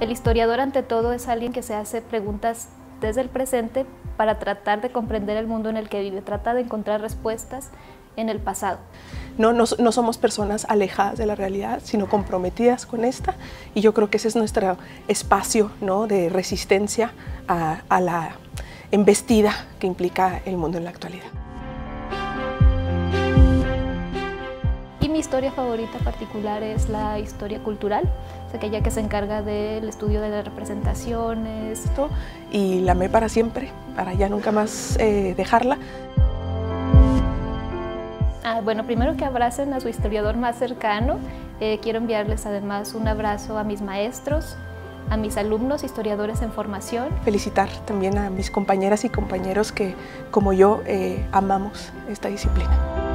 El historiador ante todo es alguien que se hace preguntas desde el presente para tratar de comprender el mundo en el que vive, trata de encontrar respuestas en el pasado. No, no, somos personas alejadas de la realidad, sino comprometidas con esta y yo creo que ese es nuestro espacio ¿no? de resistencia a, a la embestida que implica el mundo en la actualidad. Mi historia favorita particular es la historia cultural, es aquella que se encarga del estudio de las representaciones. Y la amé para siempre, para ya nunca más eh, dejarla. Ah, bueno, primero que abracen a su historiador más cercano. Eh, quiero enviarles además un abrazo a mis maestros, a mis alumnos historiadores en formación. Felicitar también a mis compañeras y compañeros que, como yo, eh, amamos esta disciplina.